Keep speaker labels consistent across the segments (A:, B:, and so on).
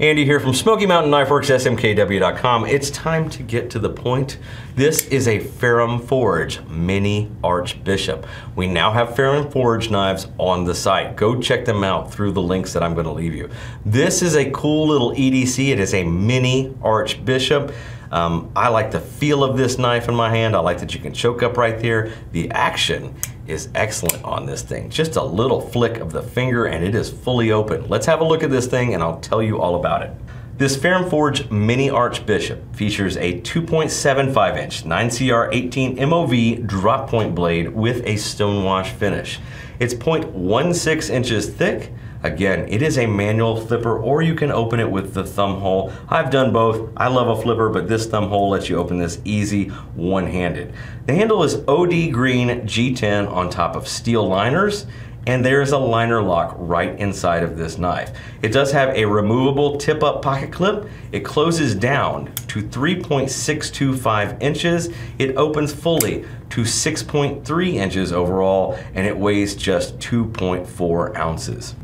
A: Andy here from Smoky Mountain Knife Works, smkw.com. It's time to get to the point. This is a Ferrum Forge Mini Archbishop. We now have Ferrum Forge knives on the site. Go check them out through the links that I'm gonna leave you. This is a cool little EDC. It is a Mini Archbishop. Um, I like the feel of this knife in my hand. I like that you can choke up right there. The action is excellent on this thing. Just a little flick of the finger and it is fully open. Let's have a look at this thing and I'll tell you all about it. This Ferrum Forge Mini Archbishop features a 2.75 inch 9CR18 MOV drop point blade with a stonewash finish. It's 0.16 inches thick, Again, it is a manual flipper or you can open it with the thumb hole. I've done both. I love a flipper, but this thumb hole lets you open this easy one-handed. The handle is OD green G10 on top of steel liners and there's a liner lock right inside of this knife. It does have a removable tip-up pocket clip. It closes down to 3.625 inches. It opens fully to 6.3 inches overall, and it weighs just 2.4 ounces.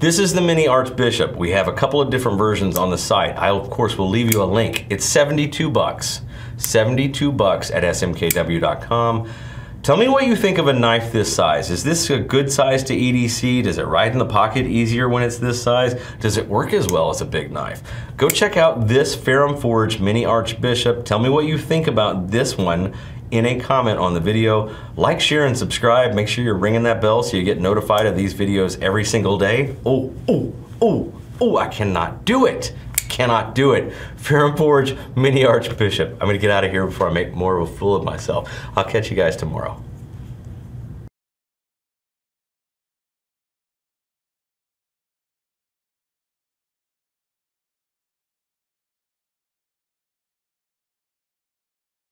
A: This is the Mini Archbishop. We have a couple of different versions on the site. I, of course, will leave you a link. It's 72 bucks. 72 bucks at smkw.com. Tell me what you think of a knife this size. Is this a good size to EDC? Does it ride in the pocket easier when it's this size? Does it work as well as a big knife? Go check out this Ferrum Forge Mini Archbishop. Tell me what you think about this one in a comment on the video. Like, share, and subscribe. Make sure you're ringing that bell so you get notified of these videos every single day. Oh, oh, oh, oh, I cannot do it. Cannot do it. Ferrum Forge Mini Archbishop. I'm gonna get out of here before I make more of a fool of myself. I'll catch you guys tomorrow.